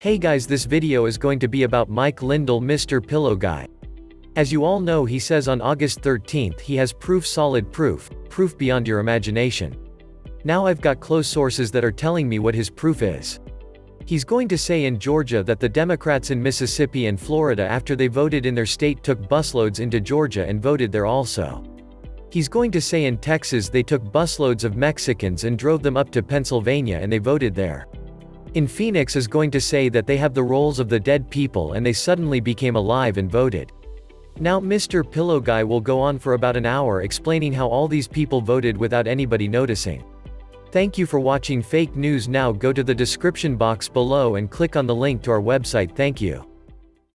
Hey guys this video is going to be about Mike Lindell Mr. Pillow Guy. As you all know he says on August 13th he has proof solid proof, proof beyond your imagination. Now I've got close sources that are telling me what his proof is. He's going to say in Georgia that the Democrats in Mississippi and Florida after they voted in their state took busloads into Georgia and voted there also. He's going to say in Texas they took busloads of Mexicans and drove them up to Pennsylvania and they voted there. In Phoenix is going to say that they have the rolls of the dead people and they suddenly became alive and voted. Now Mr. Pillow Guy will go on for about an hour explaining how all these people voted without anybody noticing. Thank you for watching fake news now go to the description box below and click on the link to our website thank you.